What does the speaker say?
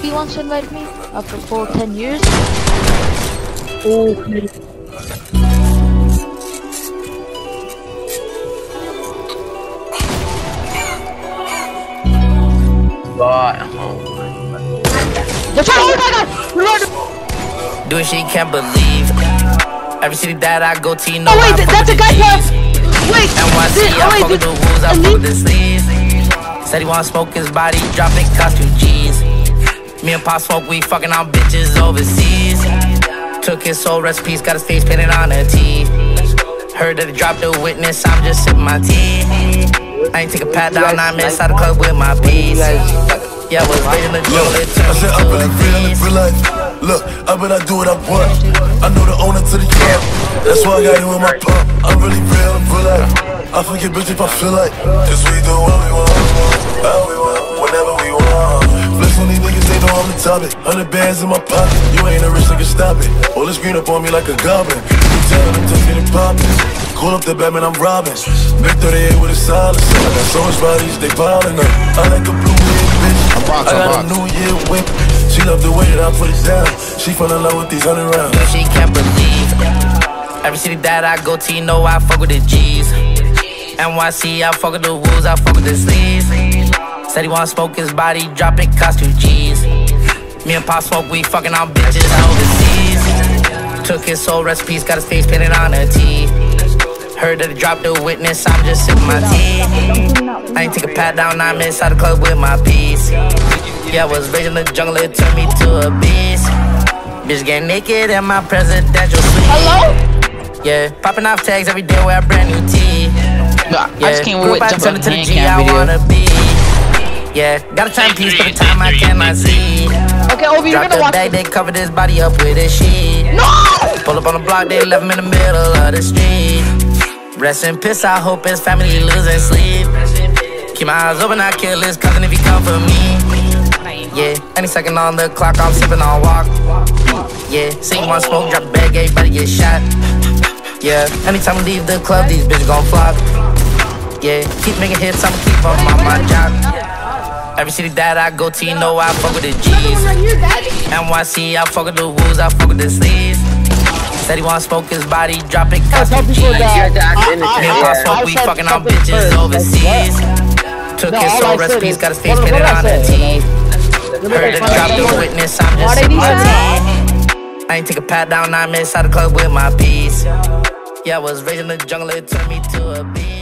He wants to invite me after four, ten years. Oh, God. The oh my god! Lord! Doing shit you can't believe. Every city that I go to, you know Oh wait, I that's a oh, with guy the from. G's. Wait, NYC, this, I oh fuck with the this, wolves, I a fuck with the sleeves. Said he wanna smoke his body, dropping cost two G's. Me and Pop Smoke, we fucking on bitches overseas. Took his soul recipes, got his face painted on a T. Heard that he dropped the witness, I'm just sipping my tea. I ain't take a pat down, I'm inside the club with my peace. Yeah, was waiting to do Look, it. I said I'm really real in real life. Look, I bet I do what I want. I know the owner to the top. That's why I got you in my pump. I'm really real real life. I forget bitch if I feel like. Cause we do what we want, how we want, whenever we want. Flex on these niggas, they know I'm the topic. Hundred bands in my pocket. You ain't a rich nigga, stop it. All this green up on me like a goblin. You tell them to get it poppin'. Call up the Batman, I'm robbing. Big 38 with a silence. I got so much bodies, they piling up. I like a blue bitch. I got a new year whip. She love the way that I put it down. She fell in love with these hundred rounds. No, she can't believe. Every city that I go to, you know I fuck with the G's. NYC, I fuck with the wolves, I fuck with the sleeves. Said he wanna smoke his body, drop it, cost two G's. Me and Pop Smoke, we fucking on bitches overseas. Took his soul recipes, got his face painted on a T. Heard that he dropped the witness, I'm just sipping my tea. I ain't take a pat down, I'm inside the club with my piece. Yeah, I was raised in the jungle, it turned me to a beast. Bitch get naked in my presidential suite. Hello? Yeah, popping off tags every day, wear a brand new tee. I Yeah, just can't group wait I to jump turn on it the to the hand G, I cam video. wanna be. Yeah, got a timepiece for the time I cannot see. Okay, Ovie, you're Drop gonna the watch bag, this. they covered his body up with a sheet. No! Pull up on the block, they left him in the middle of the street. Rest in piss, I hope his family losing sleep. Keep my eyes open, I kill his cousin if he come for me. Yeah, any second on the clock, I'm sipping on walk. Yeah, see one smoke, drop a bag, everybody get shot. Yeah, anytime we leave the club, these bitches gon' flock. Yeah, keep making hits, I'ma keep on my, my job. Every city that I go to, you know I fuck with the G's. NYC, I fuck with the wolves, I fuck with the sleeves. Said he wanna smoke his body, drop it, two people G's. that- Me and smoke, we I fucking on bitches overseas. Took his soul recipes, got his face painted I on the say? Heard it drop the witness, I'm just What did sipping he my say? tea. I ain't take a pat down, I'm inside the club with my piece. Yeah, I was raised in the jungle, it turned me to a beast.